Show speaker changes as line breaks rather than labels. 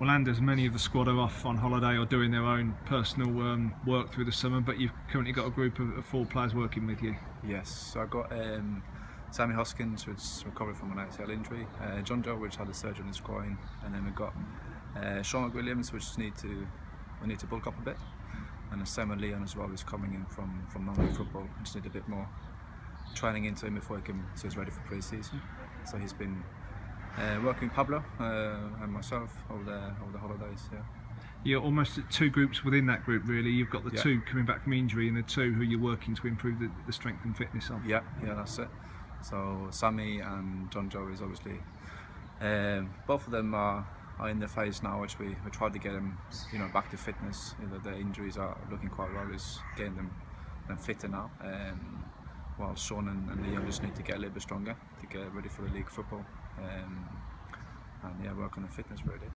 Well, Anders, many of the squad are off on holiday or doing their own personal um, work through the summer, but you've currently got a group of, four players working with you.
Yes, so I've got um, Sammy Hoskins, who's recovered from an ACL injury, uh, John Joe, which had a surgery in his groin, and then we've got uh, Shaun McWilliams, which need to we need to bulk up a bit, and Simon Leon as well, who's coming in from from non-league football. We just need a bit more training into him before he can so he's ready for pre-season. So he's been uh, working with Pablo uh, and myself over the over the holidays. Yeah.
You're almost two groups within that group, really. You've got the
Yeah.
two coming back from injury and the two who you're working to improve the, the strength and fitness of.
Yeah, yeah, that's it. So Sammy and John Joe is obviously um, both of them are, are in the phase now, which we, we tried to get them, you know, back to fitness. You know, their injuries are looking quite well. Is getting them, them fitter now. Um, while Shaun and, and just need to get a little bit stronger to get ready for the league football. Um, and yeah, work on the fitness really.